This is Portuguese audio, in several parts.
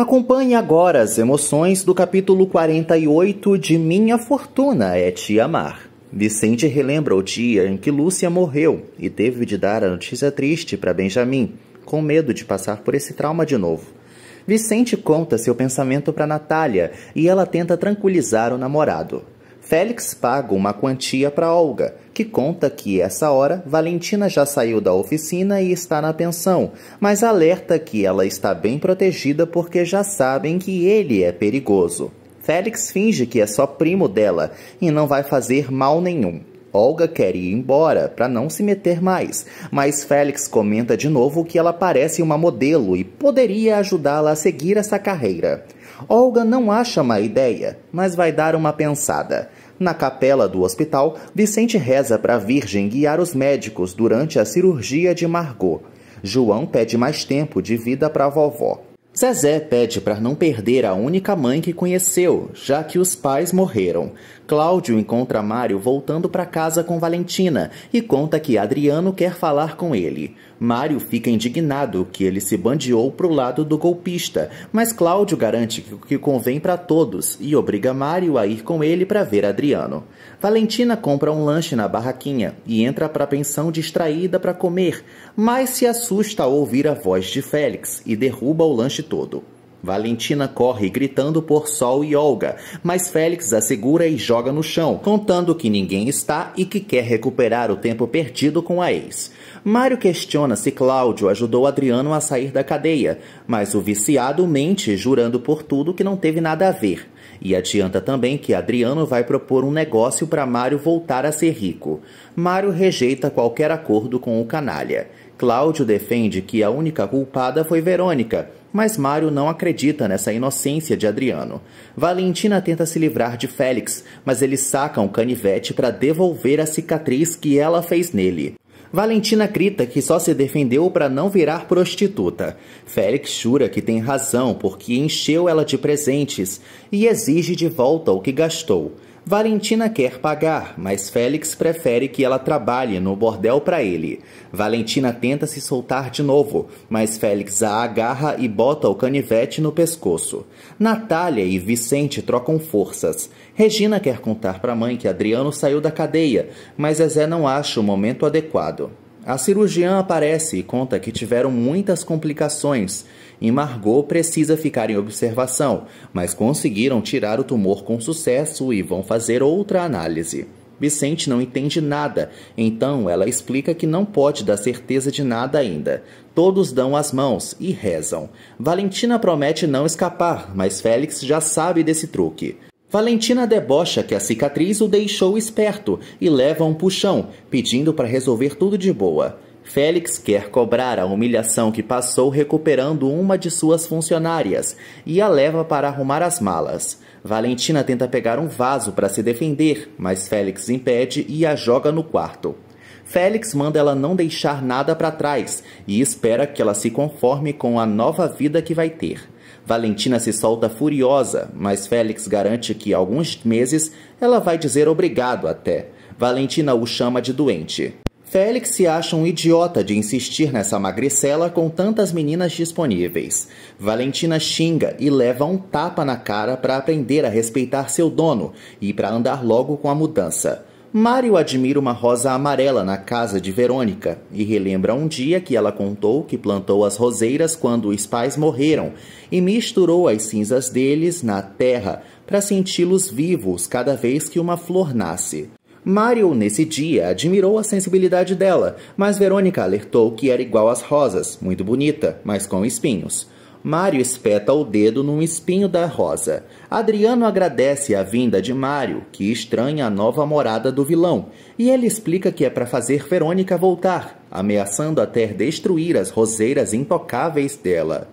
Acompanhe agora as emoções do capítulo 48 de Minha Fortuna é Te Amar. Vicente relembra o dia em que Lúcia morreu e teve de dar a notícia triste para Benjamin, com medo de passar por esse trauma de novo. Vicente conta seu pensamento para Natália e ela tenta tranquilizar o namorado. Félix paga uma quantia para Olga, que conta que essa hora Valentina já saiu da oficina e está na pensão, mas alerta que ela está bem protegida porque já sabem que ele é perigoso. Félix finge que é só primo dela e não vai fazer mal nenhum. Olga quer ir embora para não se meter mais, mas Félix comenta de novo que ela parece uma modelo e poderia ajudá-la a seguir essa carreira. Olga não acha má ideia, mas vai dar uma pensada. Na capela do hospital, Vicente reza para a Virgem guiar os médicos durante a cirurgia de Margot. João pede mais tempo de vida para a vovó. Zezé pede para não perder a única mãe que conheceu, já que os pais morreram. Cláudio encontra Mário voltando para casa com Valentina e conta que Adriano quer falar com ele. Mário fica indignado que ele se bandeou pro lado do golpista, mas Cláudio garante que o que convém para todos e obriga Mário a ir com ele para ver Adriano. Valentina compra um lanche na barraquinha e entra para a pensão distraída para comer, mas se assusta ao ouvir a voz de Félix e derruba o lanche todo. Valentina corre gritando por Sol e Olga, mas Félix a segura e joga no chão, contando que ninguém está e que quer recuperar o tempo perdido com a ex. Mário questiona se Cláudio ajudou Adriano a sair da cadeia, mas o viciado mente, jurando por tudo que não teve nada a ver. E adianta também que Adriano vai propor um negócio para Mário voltar a ser rico. Mário rejeita qualquer acordo com o canalha. Cláudio defende que a única culpada foi Verônica, mas Mário não acredita nessa inocência de Adriano. Valentina tenta se livrar de Félix, mas ele saca um canivete para devolver a cicatriz que ela fez nele. Valentina grita que só se defendeu para não virar prostituta. Félix jura que tem razão porque encheu ela de presentes e exige de volta o que gastou. Valentina quer pagar, mas Félix prefere que ela trabalhe no bordel para ele. Valentina tenta se soltar de novo, mas Félix a agarra e bota o canivete no pescoço. Natália e Vicente trocam forças. Regina quer contar para a mãe que Adriano saiu da cadeia, mas Zezé não acha o momento adequado. A cirurgiã aparece e conta que tiveram muitas complicações e Margot precisa ficar em observação, mas conseguiram tirar o tumor com sucesso e vão fazer outra análise. Vicente não entende nada, então ela explica que não pode dar certeza de nada ainda. Todos dão as mãos e rezam. Valentina promete não escapar, mas Félix já sabe desse truque. Valentina debocha que a cicatriz o deixou esperto e leva um puxão, pedindo para resolver tudo de boa. Félix quer cobrar a humilhação que passou recuperando uma de suas funcionárias e a leva para arrumar as malas. Valentina tenta pegar um vaso para se defender, mas Félix impede e a joga no quarto. Félix manda ela não deixar nada para trás e espera que ela se conforme com a nova vida que vai ter. Valentina se solta furiosa, mas Félix garante que alguns meses ela vai dizer obrigado até. Valentina o chama de doente. Félix se acha um idiota de insistir nessa magricela com tantas meninas disponíveis. Valentina xinga e leva um tapa na cara para aprender a respeitar seu dono e para andar logo com a mudança. Mário admira uma rosa amarela na casa de Verônica e relembra um dia que ela contou que plantou as roseiras quando os pais morreram e misturou as cinzas deles na terra para senti-los vivos cada vez que uma flor nasce. Mário, nesse dia, admirou a sensibilidade dela, mas Verônica alertou que era igual às rosas, muito bonita, mas com espinhos. Mário espeta o dedo num espinho da rosa. Adriano agradece a vinda de Mário, que estranha a nova morada do vilão, e ele explica que é para fazer Verônica voltar, ameaçando até destruir as roseiras intocáveis dela.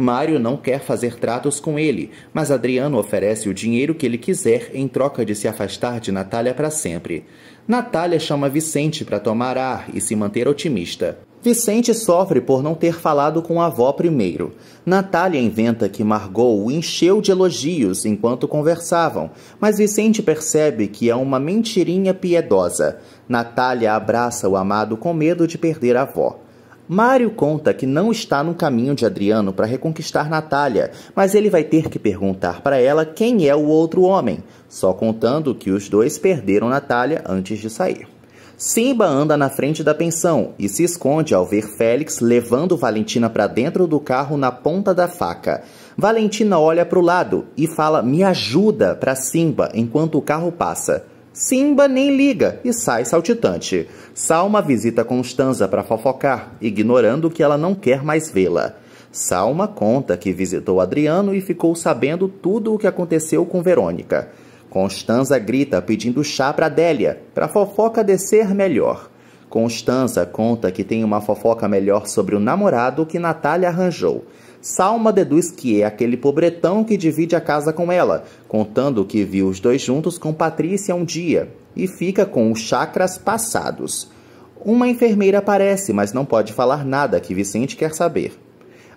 Mário não quer fazer tratos com ele, mas Adriano oferece o dinheiro que ele quiser em troca de se afastar de Natália para sempre. Natália chama Vicente para tomar ar e se manter otimista. Vicente sofre por não ter falado com a avó primeiro. Natália inventa que Margot o encheu de elogios enquanto conversavam, mas Vicente percebe que é uma mentirinha piedosa. Natália abraça o amado com medo de perder a avó. Mário conta que não está no caminho de Adriano para reconquistar Natália, mas ele vai ter que perguntar para ela quem é o outro homem, só contando que os dois perderam Natália antes de sair. Simba anda na frente da pensão e se esconde ao ver Félix levando Valentina para dentro do carro na ponta da faca. Valentina olha para o lado e fala me ajuda para Simba enquanto o carro passa. Simba nem liga e sai saltitante. Salma visita Constanza para fofocar, ignorando que ela não quer mais vê-la. Salma conta que visitou Adriano e ficou sabendo tudo o que aconteceu com Verônica. Constanza grita pedindo chá para Délia, para a fofoca descer melhor. Constanza conta que tem uma fofoca melhor sobre o namorado que Natália arranjou. Salma deduz que é aquele pobretão que divide a casa com ela, contando que viu os dois juntos com Patrícia um dia e fica com os chakras passados. Uma enfermeira aparece, mas não pode falar nada que Vicente quer saber.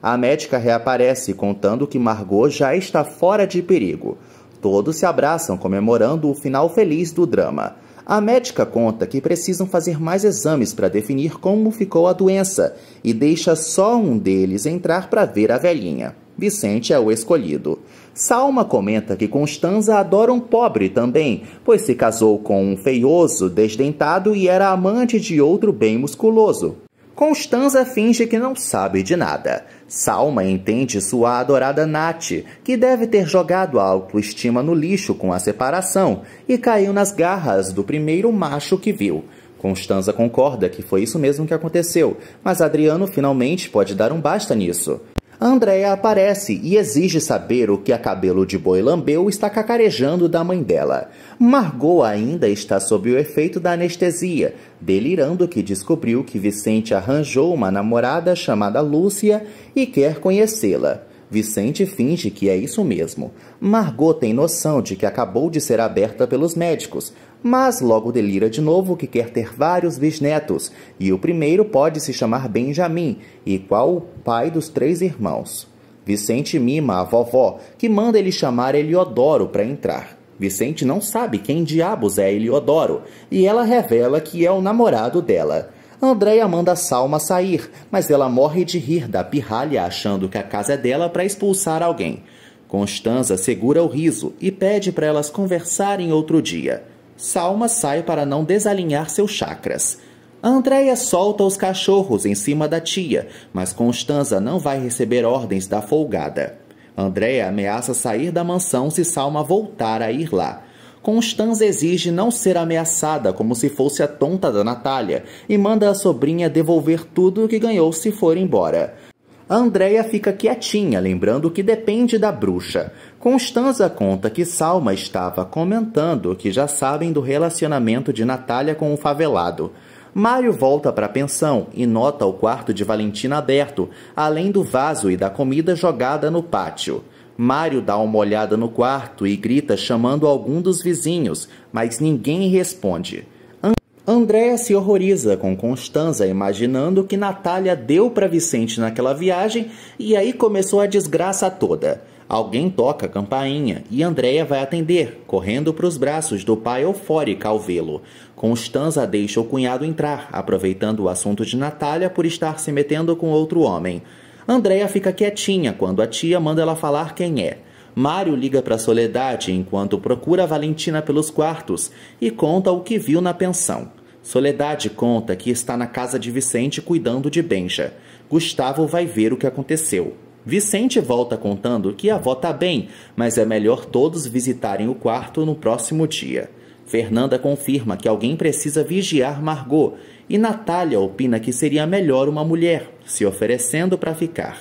A médica reaparece contando que Margot já está fora de perigo. Todos se abraçam comemorando o final feliz do drama. A médica conta que precisam fazer mais exames para definir como ficou a doença e deixa só um deles entrar para ver a velhinha. Vicente é o escolhido. Salma comenta que Constanza adora um pobre também, pois se casou com um feioso, desdentado e era amante de outro bem musculoso. Constanza finge que não sabe de nada. Salma entende sua adorada Nath, que deve ter jogado a autoestima no lixo com a separação e caiu nas garras do primeiro macho que viu. Constanza concorda que foi isso mesmo que aconteceu, mas Adriano finalmente pode dar um basta nisso. Andréa aparece e exige saber o que a cabelo de boi lambeu está cacarejando da mãe dela. Margot ainda está sob o efeito da anestesia, delirando que descobriu que Vicente arranjou uma namorada chamada Lúcia e quer conhecê-la. Vicente finge que é isso mesmo. Margot tem noção de que acabou de ser aberta pelos médicos, mas logo delira de novo que quer ter vários bisnetos, e o primeiro pode se chamar Benjamin, igual o pai dos três irmãos. Vicente mima a vovó, que manda ele chamar Eliodoro para entrar. Vicente não sabe quem diabos é Eliodoro, e ela revela que é o namorado dela. Andréia manda Salma sair, mas ela morre de rir da pirralha achando que a casa é dela para expulsar alguém. Constanza segura o riso e pede para elas conversarem outro dia. Salma sai para não desalinhar seus chakras. Andréia solta os cachorros em cima da tia, mas Constanza não vai receber ordens da folgada. Andréia ameaça sair da mansão se Salma voltar a ir lá. Constanza exige não ser ameaçada como se fosse a tonta da Natália e manda a sobrinha devolver tudo o que ganhou se for embora. Andréia fica quietinha, lembrando que depende da bruxa. Constanza conta que Salma estava comentando que já sabem do relacionamento de Natália com o favelado. Mário volta para a pensão e nota o quarto de Valentina aberto, além do vaso e da comida jogada no pátio. Mário dá uma olhada no quarto e grita chamando algum dos vizinhos, mas ninguém responde. Andréa se horroriza com Constanza, imaginando que Natália deu para Vicente naquela viagem e aí começou a desgraça toda. Alguém toca a campainha e Andréia vai atender, correndo para os braços do pai eufórica ao vê-lo. Constanza deixa o cunhado entrar, aproveitando o assunto de Natália por estar se metendo com outro homem. Andréia fica quietinha quando a tia manda ela falar quem é. Mário liga para Soledade enquanto procura Valentina pelos quartos e conta o que viu na pensão. Soledade conta que está na casa de Vicente cuidando de Benja. Gustavo vai ver o que aconteceu. Vicente volta contando que a avó está bem, mas é melhor todos visitarem o quarto no próximo dia. Fernanda confirma que alguém precisa vigiar Margot e Natália opina que seria melhor uma mulher, se oferecendo para ficar.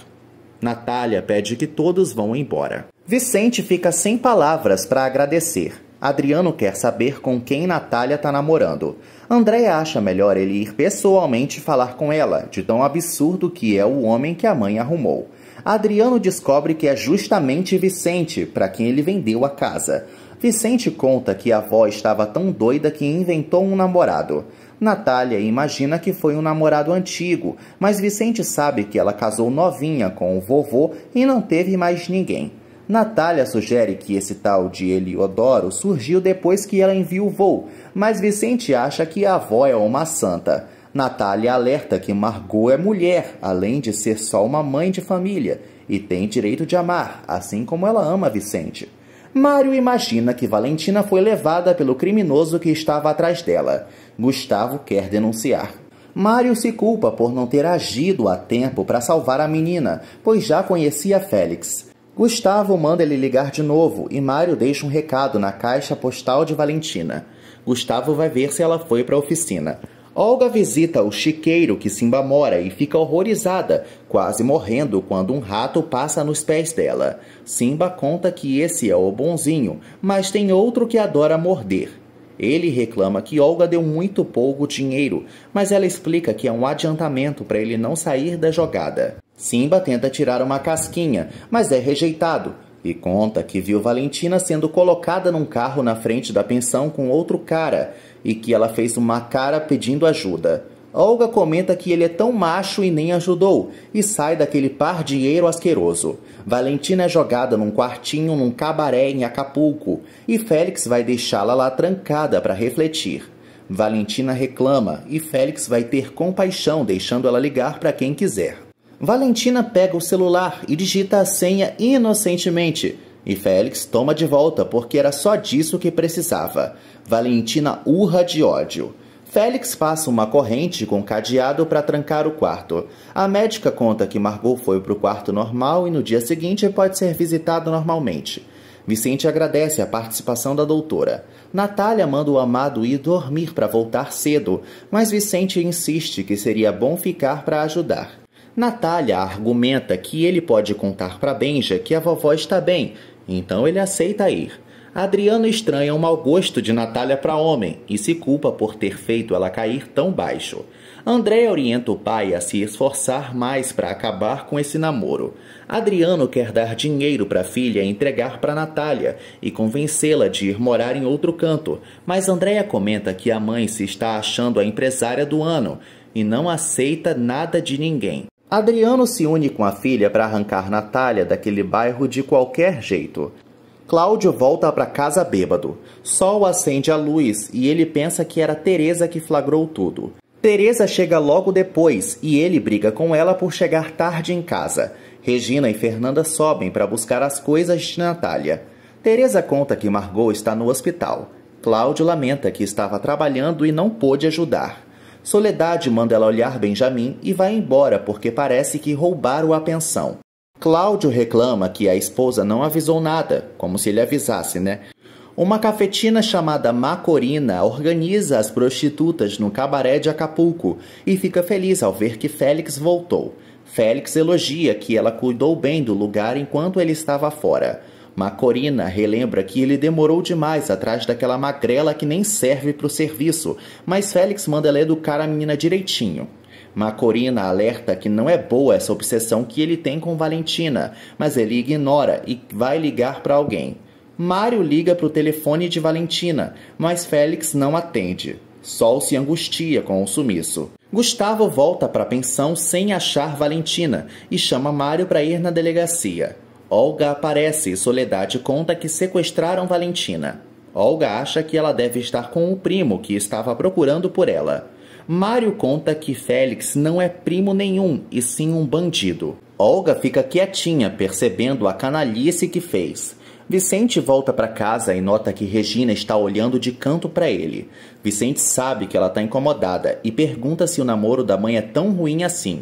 Natália pede que todos vão embora. Vicente fica sem palavras para agradecer. Adriano quer saber com quem Natália está namorando. Andréia acha melhor ele ir pessoalmente falar com ela, de tão absurdo que é o homem que a mãe arrumou. Adriano descobre que é justamente Vicente para quem ele vendeu a casa. Vicente conta que a avó estava tão doida que inventou um namorado. Natália imagina que foi um namorado antigo, mas Vicente sabe que ela casou novinha com o vovô e não teve mais ninguém. Natália sugere que esse tal de Eliodoro surgiu depois que ela enviou mas Vicente acha que a avó é uma santa. Natália alerta que Margot é mulher, além de ser só uma mãe de família, e tem direito de amar, assim como ela ama Vicente. Mário imagina que Valentina foi levada pelo criminoso que estava atrás dela. Gustavo quer denunciar. Mário se culpa por não ter agido a tempo para salvar a menina, pois já conhecia Félix. Gustavo manda ele ligar de novo e Mário deixa um recado na caixa postal de Valentina. Gustavo vai ver se ela foi para a oficina. Olga visita o chiqueiro que Simba mora e fica horrorizada, quase morrendo quando um rato passa nos pés dela. Simba conta que esse é o bonzinho, mas tem outro que adora morder. Ele reclama que Olga deu muito pouco dinheiro, mas ela explica que é um adiantamento para ele não sair da jogada. Simba tenta tirar uma casquinha, mas é rejeitado e conta que viu Valentina sendo colocada num carro na frente da pensão com outro cara e que ela fez uma cara pedindo ajuda. Olga comenta que ele é tão macho e nem ajudou, e sai daquele par dinheiro asqueroso. Valentina é jogada num quartinho num cabaré em Acapulco, e Félix vai deixá-la lá trancada para refletir. Valentina reclama e Félix vai ter compaixão, deixando ela ligar para quem quiser. Valentina pega o celular e digita a senha inocentemente, e Félix toma de volta porque era só disso que precisava. Valentina urra de ódio. Félix passa uma corrente com cadeado para trancar o quarto. A médica conta que Margot foi para o quarto normal e no dia seguinte pode ser visitado normalmente. Vicente agradece a participação da doutora. Natália manda o amado ir dormir para voltar cedo, mas Vicente insiste que seria bom ficar para ajudar. Natália argumenta que ele pode contar para Benja que a vovó está bem, então ele aceita ir. Adriano estranha o mau gosto de Natália para homem e se culpa por ter feito ela cair tão baixo. André orienta o pai a se esforçar mais para acabar com esse namoro. Adriano quer dar dinheiro para a filha entregar para Natália e convencê-la de ir morar em outro canto, mas Andréia comenta que a mãe se está achando a empresária do ano e não aceita nada de ninguém. Adriano se une com a filha para arrancar Natália daquele bairro de qualquer jeito. Cláudio volta para casa bêbado. Sol acende a luz e ele pensa que era Teresa que flagrou tudo. Teresa chega logo depois e ele briga com ela por chegar tarde em casa. Regina e Fernanda sobem para buscar as coisas de Natália. Teresa conta que Margot está no hospital. Cláudio lamenta que estava trabalhando e não pôde ajudar. Soledade manda ela olhar Benjamin e vai embora porque parece que roubaram a pensão. Cláudio reclama que a esposa não avisou nada, como se ele avisasse, né? Uma cafetina chamada Macorina organiza as prostitutas no cabaré de Acapulco e fica feliz ao ver que Félix voltou. Félix elogia que ela cuidou bem do lugar enquanto ele estava fora. Macorina relembra que ele demorou demais atrás daquela magrela que nem serve para o serviço, mas Félix manda ela educar a menina direitinho. Macorina alerta que não é boa essa obsessão que ele tem com Valentina, mas ele ignora e vai ligar para alguém. Mário liga para o telefone de Valentina, mas Félix não atende. Sol se angustia com o sumiço. Gustavo volta para a pensão sem achar Valentina e chama Mário para ir na delegacia. Olga aparece e Soledade conta que sequestraram Valentina. Olga acha que ela deve estar com o primo que estava procurando por ela. Mário conta que Félix não é primo nenhum, e sim um bandido. Olga fica quietinha, percebendo a canalice que fez. Vicente volta para casa e nota que Regina está olhando de canto para ele. Vicente sabe que ela está incomodada e pergunta se o namoro da mãe é tão ruim assim.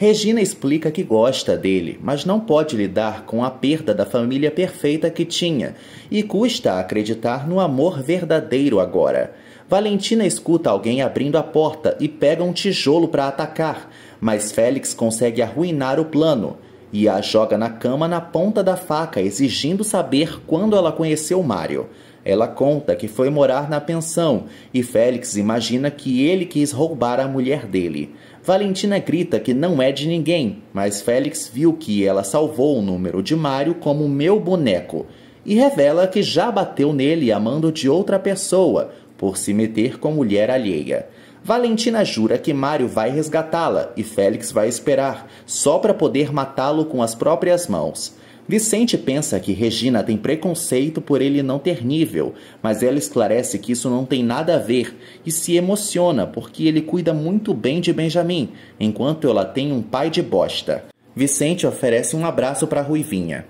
Regina explica que gosta dele, mas não pode lidar com a perda da família perfeita que tinha e custa acreditar no amor verdadeiro agora. Valentina escuta alguém abrindo a porta e pega um tijolo para atacar, mas Félix consegue arruinar o plano e a joga na cama na ponta da faca, exigindo saber quando ela conheceu Mário. Ela conta que foi morar na pensão e Félix imagina que ele quis roubar a mulher dele. Valentina grita que não é de ninguém, mas Félix viu que ela salvou o número de Mário como meu boneco e revela que já bateu nele amando de outra pessoa por se meter com mulher alheia. Valentina jura que Mário vai resgatá-la e Félix vai esperar, só para poder matá-lo com as próprias mãos. Vicente pensa que Regina tem preconceito por ele não ter nível, mas ela esclarece que isso não tem nada a ver e se emociona porque ele cuida muito bem de Benjamin, enquanto ela tem um pai de bosta. Vicente oferece um abraço para Ruivinha.